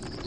you